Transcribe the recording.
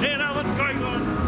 Hey, now what's going on?